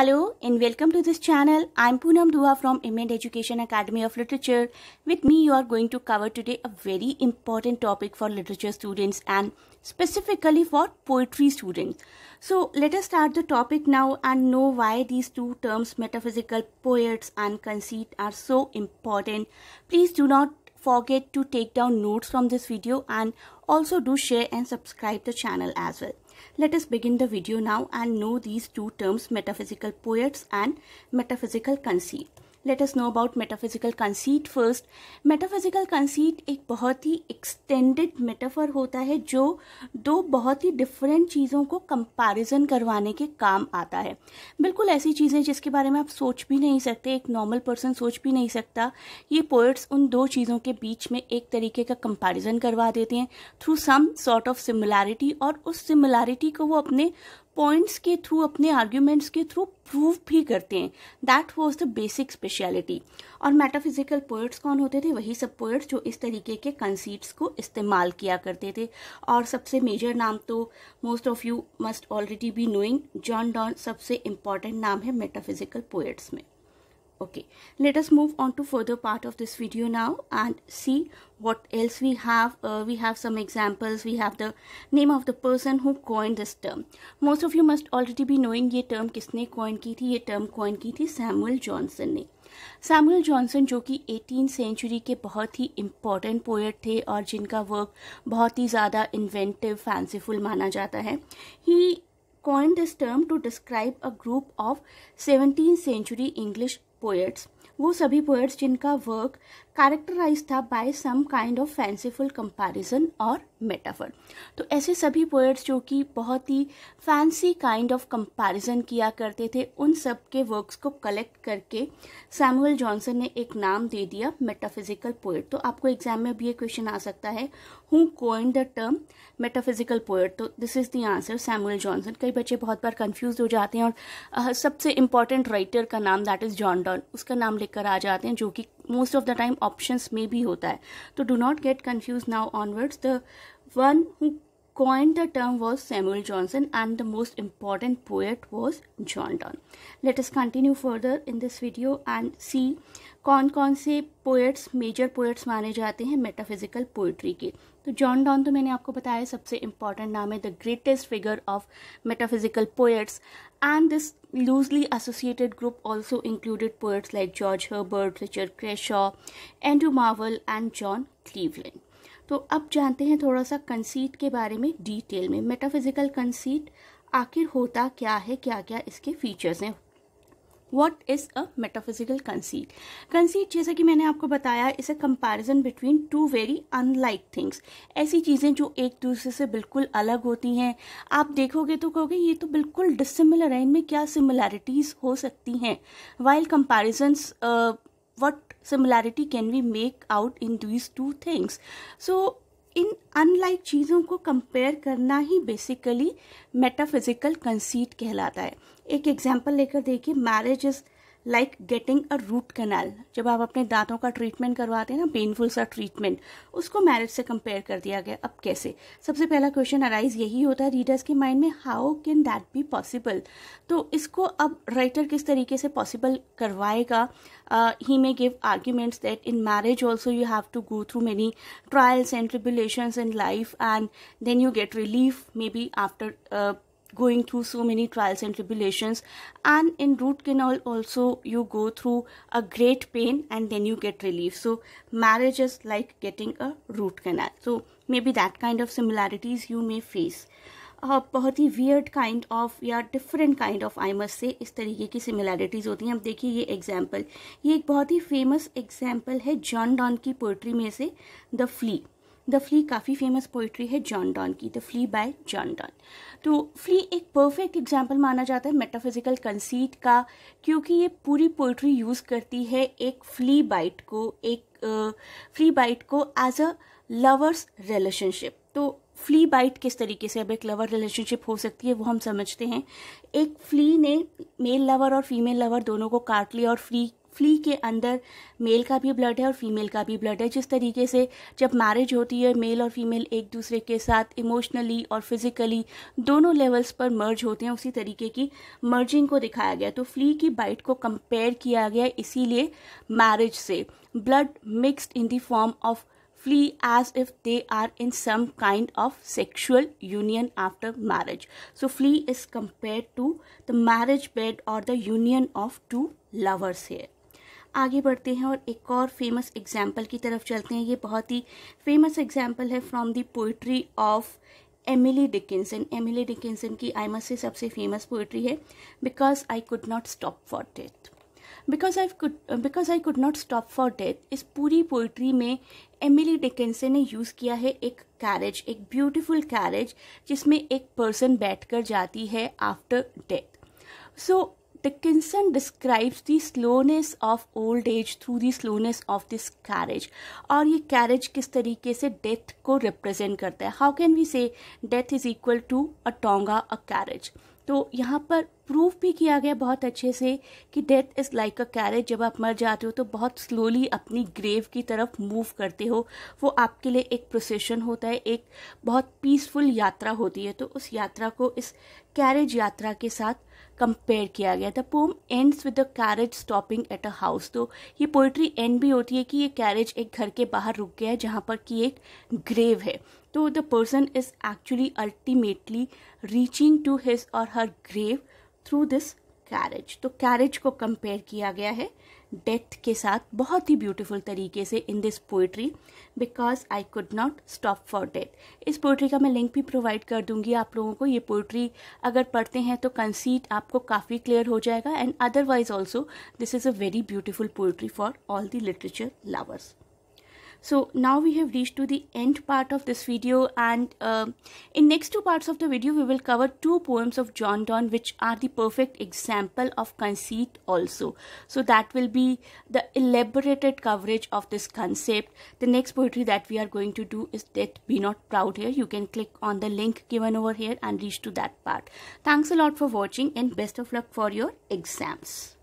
Hello and welcome to this channel. I'm Poonam Dua from Imend Education Academy of Literature. With me, you are going to cover today a very important topic for literature students and specifically for poetry students. So let us start the topic now and know why these two terms, metaphysical poets and conceit, are so important. Please do not forget to take down notes from this video and also do share and subscribe the channel as well. Let us begin the video now and know these two terms metaphysical poets and metaphysical conceit. Let us know about metaphysical conceit first metaphysical conceit एक बहुत ही extended metaphor होता है, जो दो बहुत ही different चीज़ों को comparison करवाने के काम आता है। बिल्कुल ऐसी चीज़ें जिसके बारे में आप सोच भी नहीं सकते, एक नॉर्मल पर्सन सोच भी नहीं सकता। ये पोइट्स उन दो चीज़ों के बीच में एक तरीके का कंपैरिजन करवा देते हैं through some sort of similarity और उस सिमिलैरिटी को वो अपने पॉइंट्स के थ्रू अपने आर्ग्यूमेंट्स के थ्रू प्रूव भी करते हैं. That was the basic speciality और मेटाफिजिकल पोइट्स कौन होते थे? वही सब पोइट्स जो इस तरीके के कंसीट्स को इस्तेमाल किया करते थे. और सबसे मेजर नाम तो most of you must already be knowing John Donne सबसे इंपॉर्टेंट नाम है मेटाफिजिकल पोइट्स में. Okay let us move on to further part of this video now and see what else we have uh, we have some examples we have the name of the person who coined this term most of you must already be knowing ये term किसने coin की थी ये term coin की थी Samuel Johnson ने Samuel Johnson जो कि एटीन सेंचुरी के बहुत ही इंपॉर्टेंट पोएट थे और जिनका वर्क बहुत ही ज़्यादा इन्वेंटिव फैंसीफुल माना जाता है ही coined this term to describe a group of 17th century English poets वो सभी पोएट्स जिनका वर्क कैरेक्टराइज था by some kind of fanciful comparison और मेटाफर तो ऐसे सभी पोएट्स जो कि बहुत ही फैंसी काइंड ऑफ़ कंपैरिजन किया करते थे, उन सब के वर्क्स को कलेक्ट करके सैमुअल जॉनसन ने एक नाम दे दिया मेटाफिजिकल पोएट तो आपको एग्ज़ाम में भी ये क्वेश्चन आ सकता है who coin the term metaphysical poet तो this is the answer Samuel Johnson कई बच्चे बहुत बार कन्फ्यूज़ हो जाते हैं और सबसे इंपॉर्टेंट राइटर का नाम दैट इज़ जॉन डॉन उसका नाम लेकर आ जाते हैं, जो कि most of the time options में भी होता है। तो do not get confuse now onwards the one who coined the term was Samuel Johnson and the most important poet was John Donne. Let us continue further in this video and see कौन कौन से poets major poets माने जाते हैं metaphysical poetry के तो John Donne तो मैंने आपको बताया सबसे इंपॉर्टेंट नाम है the greatest figure of metaphysical poets and this loosely associated group also included poets like George Herbert Richard Crashaw Andrew Marvell and John Cleveland तो अब जानते हैं थोड़ा सा कंसीट के बारे में डिटेल में। मेटाफिजिकल कंसीट आखिर होता क्या है क्या क्या इसके फीचर्स हैं? What is a metaphysical conceit conceit जैसा कि मैंने आपको बताया इस a comparison between two very unlike things ऐसी चीज़ें जो एक दूसरे से बिल्कुल अलग होती हैं। आप देखोगे तो कहोगे, ये तो बिल्कुल डिसिमिलर है, इनमें क्या सिमिलैरिटीज़ हो सकती हैं? While comparisons what similarity can we make out in these two things so in unlike चीज़ों को कंपेयर करना ही बेसिकली मेटाफिजिकल कंसीट कहलाता है। एक एग्ज़ाम्पल लेकर देखिए marriage is like getting a root canal जब आप अपने दांतों का ट्रीटमेंट करवाते हैं ना पेनफुल सा ट्रीटमेंट उसको मैरिज से कंपेयर कर दिया गया। अब कैसे? सबसे पहला क्वेश्चन अराइज यही होता है रीडर्स के माइंड में how can that be possible तो इसको अब राइटर किस तरीके से पॉसिबल करवाएगा? He may give arguments that in marriage also you have to go through many trials and tribulation in life and then you get relief may be after going through so many trials and tribulations and in root canal also you go through a great pain and then you get relief so marriage is like getting a root canal so maybe that kind of similarities you may face uh, बहुत ही weird kind of या different kind of I must say इस तरीके की similarities होती हैं अब देखिए ये एग्ज़ाम्पल ये एक बहुत ही फ़ेमस एग्ज़ाम्पल है जॉन डॉन की पोइट्री में से द फ्ली द फ्ली काफ़ी फ़ेमस पोइट्री है जॉन डॉन की the flea by John Donne तो फ्ली एक परफेक्ट एग्ज़ाम्पल माना जाता है मेटाफिजिकल कंसीट का, क्योंकि ये पूरी पोइट्री यूज़ करती है एक फ्ली बाइट को, एक फ्ली बाइट को एज अ लवर्स रिलेशनशिप तो फ्ली बाइट किस तरीके से, अब एक लवर रिलेशनशिप हो सकती है, वो हम समझते हैं। एक फ्ली ने मेल लवर और फीमेल लवर दोनों को काट लिया और फ्ली फ्ली के अंदर मेल का भी ब्लड है और फीमेल का भी ब्लड है। जिस तरीके से जब मैरिज होती है, मेल और फीमेल एक दूसरे के साथ इमोशनली और फिजिकली दोनों लेवल्स पर मर्ज होते हैं, उसी तरीके की मर्जिंग को दिखाया गया। तो फ्ली की बाइट को कंपेयर किया गया इसीलिए मैरिज से। Blood mixed in the form of flea as if they are in some kind of sexual union after marriage. So flea is compare to the marriage bed और the union of two lovers here. आगे बढ़ते हैं और एक और famous example की तरफ़ चलते हैं। ये बहुत ही फ़ेमस एग्ज़ाम्पल है from the poetry of Emily Dickinson Emily Dickinson की आई मस से सबसे फ़ेमस पोइट्री है। Because I could not stop for death because I could because I could not stop for death इस पूरी poetry में Emily Dickenson ने use किया है एक कैरेज एक ब्यूटिफुल कैरेज जिसमें एक पर्सन बैठ कर जाती है after death so Dickinson describe the slowness of old age through the slowness of this carriage और ये कैरेज किस तरीके से डेथ को रिप्रेजेंट करता है? How can we say death is equal to a tonga a carriage तो यहाँ पर प्रूफ भी किया गया बहुत अच्छे से कि death is like a carriage जब आप मर जाते हो तो बहुत स्लोली अपनी ग्रेव की तरफ़ मूव करते हो। वो आपके लिए एक प्रोसेशन होता है, एक बहुत पीसफुल यात्रा होती है। तो उस यात्रा को इस कैरेज यात्रा के साथ कंपेयर किया गया। था poem ends with the carriage stopping at a house तो ये पोइट्री एंड भी होती है कि ये कैरेज एक घर के बाहर रुक गया है, जहाँ पर कि एक ग्रेव है। तो the person is actually ultimately reaching to his और her grave through this carriage तो कैरेज को कंपेयर किया गया है डेथ के साथ बहुत ही ब्यूटीफुल तरीके से in this poetry because I could not stop for death इस पोइट्री का मैं लिंक भी प्रोवाइड कर दूँगी आप लोगों को। ये पोइट्री अगर पढ़ते हैं तो कंसीट आपको काफ़ी क्लियर हो जाएगा and otherwise also this is a very beautiful poetry for all the literature lovers so now we have reached to the end part of this video and uh, in next two parts of the video we will cover two poems of john donne which are the perfect example of conceit also. So that will be the elaborated coverage of this concept. The next poetry that we are going to do is death be not proud here. You can click on the link given over here and reach to that part. Thanks a lot for watching and best of luck for your exams